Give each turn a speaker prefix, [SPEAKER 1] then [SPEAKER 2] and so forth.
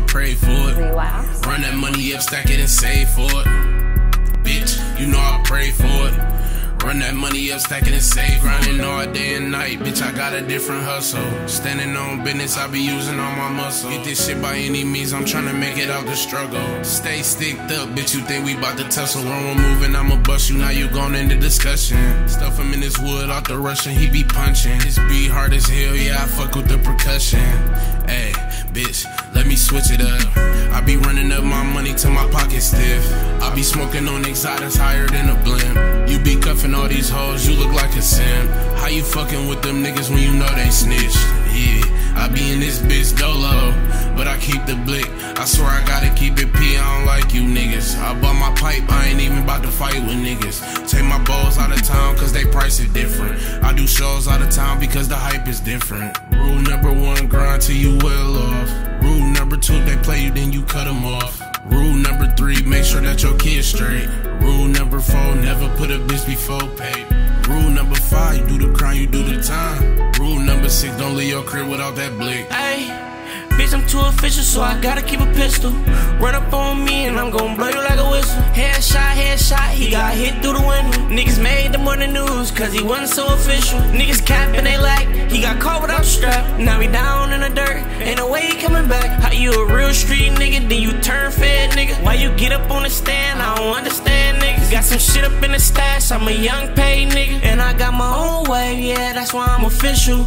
[SPEAKER 1] I pray for it. Run that money up, stack it and save for it. Bitch, you know I pray for it. Run that money up, stack it and save. Grinding all day and night, bitch, I got a different hustle. Standing on business, I be using all my muscle. Get this shit by any means, I'm trying to make it out the struggle. Stay sticked up, bitch, you think we bout to tussle. When we're moving, I'ma bust you, now you gone into discussion. Stuff him in this wood, out the Russian, he be punching. This beat hard as hell, yeah, I fuck with the percussion. Hey, bitch, me switch it up. I be running up my money till my pocket stiff. I be smoking on exotics higher than a blimp. You be cuffing all these hoes, you look like a sim. How you fucking with them niggas when you know they snitch? Yeah, I be in this bitch dolo, but I keep the blick. I swear I gotta keep it P, I don't like you niggas. I bought my pipe, I ain't even about to fight with niggas. Take my balls out of town, cause they price is different. I do shows out of town because the hype is different. Rule number one, grind till you well off. Then you cut them off. Rule number three, make sure that your kid's straight. Rule number four, never put a bitch before paid. Rule number five, you do the crime, you do the time. Rule number six, don't leave your crib without that blick.
[SPEAKER 2] Hey. Bitch, I'm too official, so I gotta keep a pistol. Run up on me and I'm gon' blow you like a whistle. Headshot, headshot, he got hit through the window. Niggas made the morning news, cause he wasn't so official. Niggas capping they like, he got caught without strap. Now he down in the dirt, ain't no way he coming back. You a real street nigga, then you turn fed nigga? Why you get up on the stand? I don't understand niggas. Got some shit up in the stash, I'm a young paid nigga. And I got my own way, yeah, that's why I'm official.